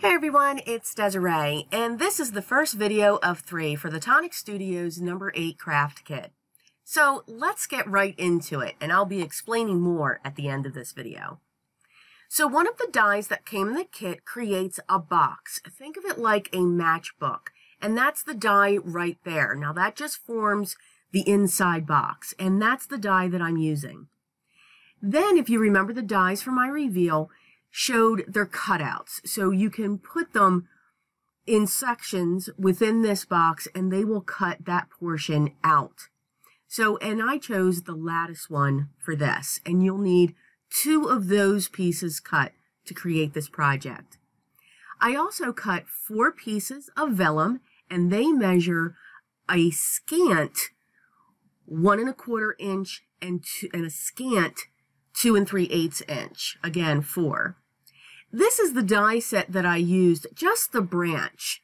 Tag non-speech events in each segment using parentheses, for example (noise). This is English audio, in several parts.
Hey everyone, it's Desiree, and this is the first video of three for the Tonic Studios number 8 craft kit. So let's get right into it, and I'll be explaining more at the end of this video. So one of the dies that came in the kit creates a box. Think of it like a matchbook, and that's the die right there. Now that just forms the inside box, and that's the die that I'm using. Then, if you remember the dies from my reveal, showed their cutouts. So you can put them in sections within this box and they will cut that portion out. So, and I chose the lattice one for this, and you'll need two of those pieces cut to create this project. I also cut four pieces of vellum and they measure a scant one and a quarter inch and, two, and a scant two and three eighths inch. Again, four. This is the die set that I used, just the branch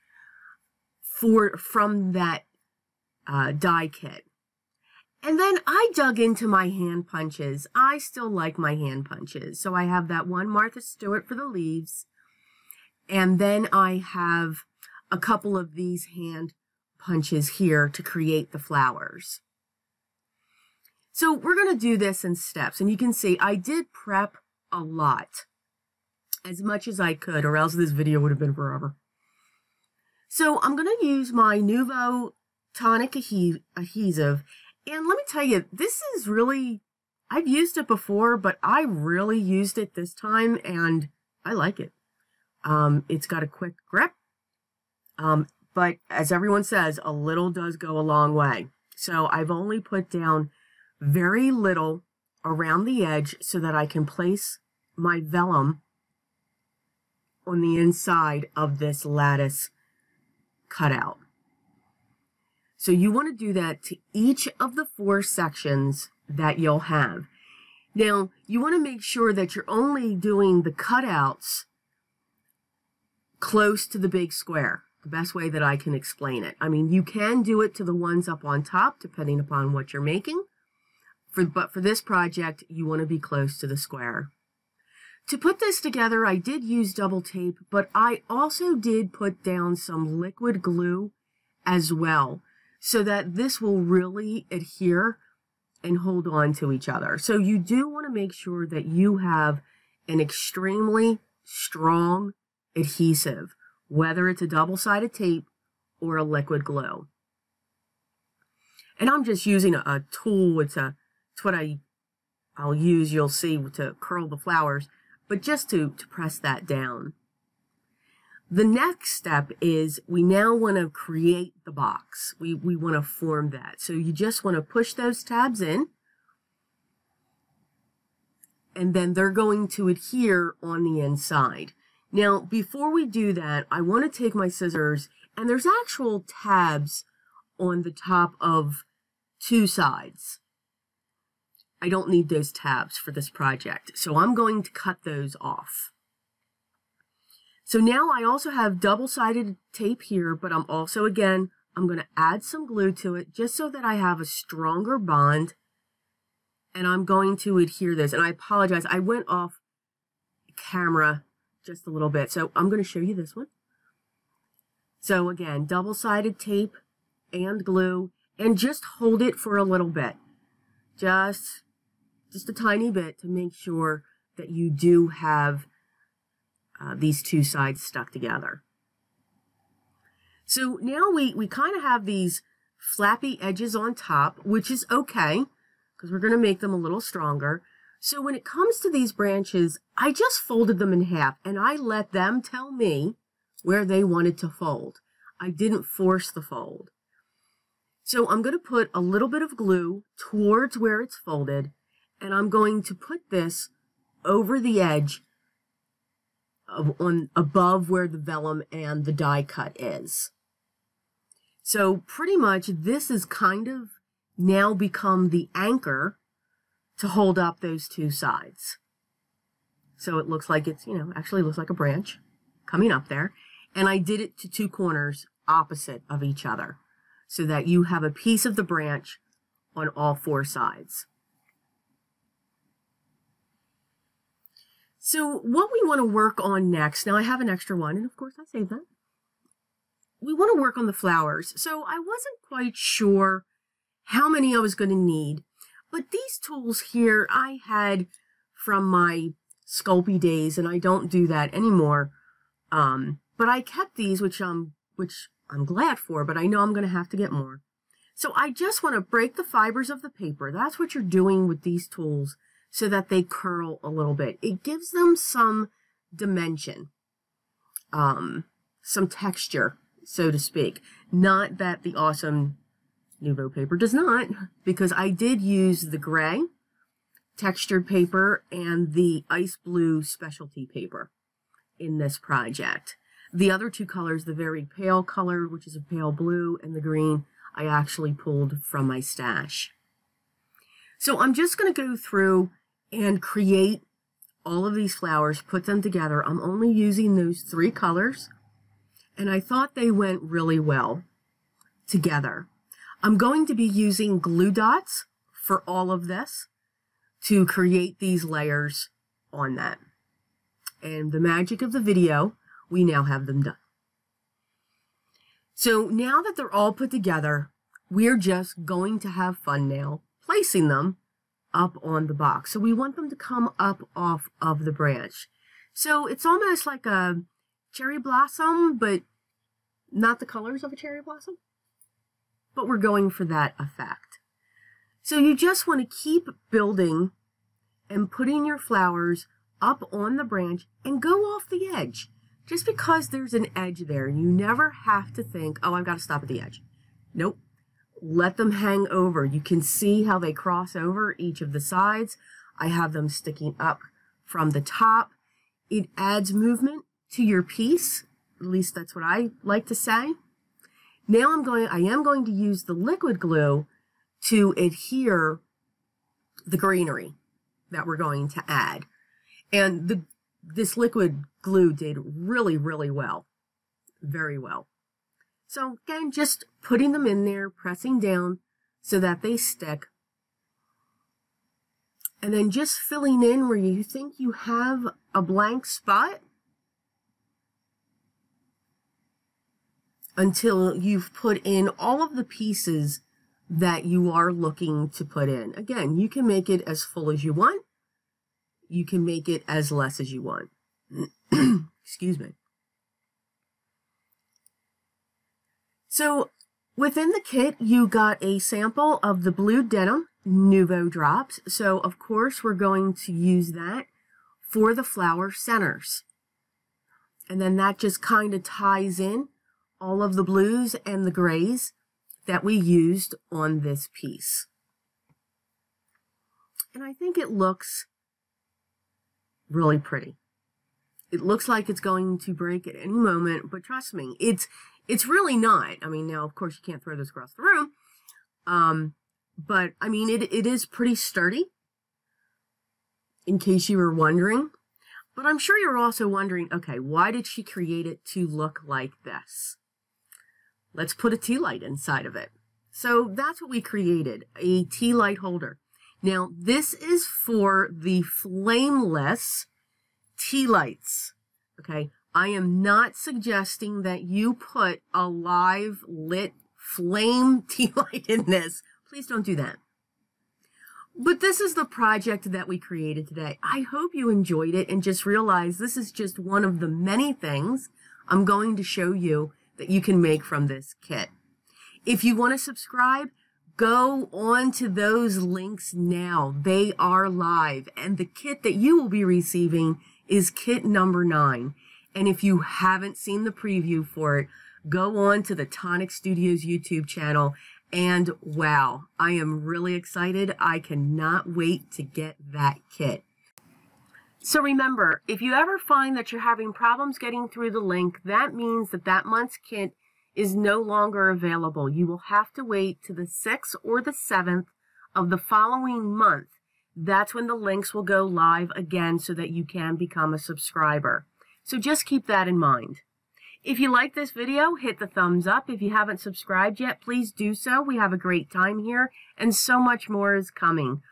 for from that uh, die kit. And then I dug into my hand punches. I still like my hand punches. So I have that one Martha Stewart for the leaves. And then I have a couple of these hand punches here to create the flowers. So we're going to do this in steps. And you can see I did prep a lot as much as I could, or else this video would have been forever. So I'm going to use my Nuvo Tonic Adhesive. And let me tell you, this is really, I've used it before, but I really used it this time, and I like it. Um, it's got a quick grip. Um, but as everyone says, a little does go a long way. So I've only put down very little around the edge so that I can place my vellum on the inside of this lattice cutout. So you want to do that to each of the four sections that you'll have. Now, you want to make sure that you're only doing the cutouts close to the big square. The best way that I can explain it. I mean, you can do it to the ones up on top, depending upon what you're making. For, but for this project, you want to be close to the square. To put this together, I did use double tape, but I also did put down some liquid glue as well, so that this will really adhere and hold on to each other. So you do want to make sure that you have an extremely strong adhesive, whether it's a double-sided tape or a liquid glue. And I'm just using a, a tool. It's a, it's what I, I'll use, you'll see, to curl the flowers but just to, to press that down. The next step is we now want to create the box. We, we want to form that. So you just want to push those tabs in and then they're going to adhere on the inside. Now, before we do that, I want to take my scissors and there's actual tabs on the top of two sides. I don't need those tabs for this project. So I'm going to cut those off. So now I also have double-sided tape here, but I'm also, again, I'm going to add some glue to it just so that I have a stronger bond. And I'm going to adhere this. And I apologize, I went off camera just a little bit. So I'm going to show you this one. So again, double-sided tape and glue, and just hold it for a little bit. Just just a tiny bit to make sure that you do have uh, these two sides stuck together. So now we, we kind of have these flappy edges on top, which is okay because we're going to make them a little stronger. So when it comes to these branches, I just folded them in half and I let them tell me where they wanted to fold. I didn't force the fold. So I'm going to put a little bit of glue towards where it's folded and I'm going to put this over the edge of, on above where the vellum and the die cut is. So pretty much this is kind of now become the anchor to hold up those two sides. So it looks like it's, you know, actually looks like a branch coming up there. And I did it to two corners opposite of each other so that you have a piece of the branch on all four sides. So what we want to work on next, now I have an extra one, and of course I saved that. We want to work on the flowers. So I wasn't quite sure how many I was going to need, but these tools here I had from my Sculpey days, and I don't do that anymore. Um, but I kept these, which I'm, which I'm glad for, but I know I'm going to have to get more. So I just want to break the fibers of the paper. That's what you're doing with these tools so that they curl a little bit. It gives them some dimension, um, some texture, so to speak. Not that the awesome Nuvo paper does not, because I did use the gray textured paper and the ice blue specialty paper in this project. The other two colors, the very pale color, which is a pale blue, and the green, I actually pulled from my stash. So I'm just going to go through and create all of these flowers, put them together. I'm only using those three colors, and I thought they went really well together. I'm going to be using glue dots for all of this to create these layers on that. And the magic of the video, we now have them done. So now that they're all put together, we're just going to have fun now placing them up on the box. So we want them to come up off of the branch. So it's almost like a cherry blossom, but not the colors of a cherry blossom. But we're going for that effect. So you just want to keep building and putting your flowers up on the branch and go off the edge. Just because there's an edge there, you never have to think, oh, I've got to stop at the edge. Nope. Let them hang over. You can see how they cross over each of the sides. I have them sticking up from the top. It adds movement to your piece. At least that's what I like to say. Now I'm going, I am going to use the liquid glue to adhere the greenery that we're going to add. And the this liquid glue did really, really well. Very well. So again, just putting them in there, pressing down so that they stick. And then just filling in where you think you have a blank spot until you've put in all of the pieces that you are looking to put in. Again, you can make it as full as you want. You can make it as less as you want. (clears throat) Excuse me. So within the kit, you got a sample of the blue denim Nuvo drops. So of course, we're going to use that for the flower centers. And then that just kind of ties in all of the blues and the grays that we used on this piece. And I think it looks really pretty. It looks like it's going to break at any moment, but trust me, it's it's really not. I mean, now of course you can't throw this across the room, um, but I mean it it is pretty sturdy. In case you were wondering, but I'm sure you're also wondering, okay, why did she create it to look like this? Let's put a tea light inside of it. So that's what we created, a tea light holder. Now, this is for the flameless tea lights. Okay. I am not suggesting that you put a live lit flame (laughs) tea light in this. Please don't do that. But this is the project that we created today. I hope you enjoyed it and just realize this is just one of the many things I'm going to show you that you can make from this kit. If you want to subscribe, go on to those links now. They are live. And the kit that you will be receiving is kit number nine. And if you haven't seen the preview for it, go on to the Tonic Studios YouTube channel. And wow, I am really excited. I cannot wait to get that kit. So remember, if you ever find that you're having problems getting through the link, that means that that month's kit is no longer available. You will have to wait to the 6th or the 7th of the following month. That's when the links will go live again so that you can become a subscriber. So just keep that in mind. If you like this video, hit the thumbs up. If you haven't subscribed yet, please do so. We have a great time here and so much more is coming.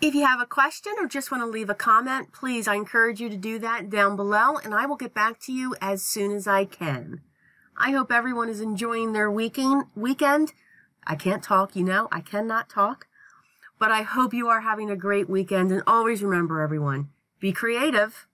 If you have a question or just want to leave a comment, please, I encourage you to do that down below and I will get back to you as soon as I can. I hope everyone is enjoying their weekend. weekend. I can't talk, you know, I cannot talk. But I hope you are having a great weekend and always remember everyone, be creative.